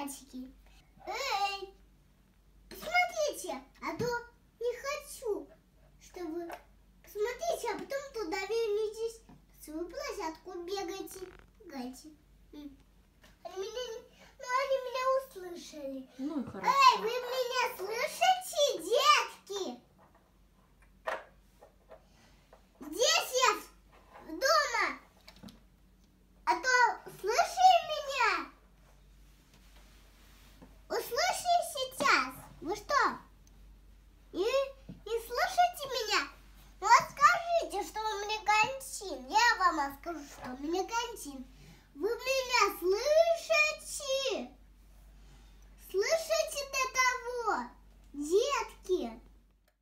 мальчики. Эй, посмотрите, а то не хочу, чтобы... Посмотрите, а потом туда вернитесь, на свою площадку бегайте, бегайте. Они меня, ну, они меня услышали. Ну и хорошо. Эй, мама, скажу, что у меня карантин. Вы мне